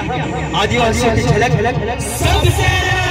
आदिवासियों की झलक। सबसे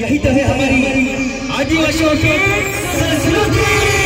यही तो है हमारी आदिवासियों की संस्कृति।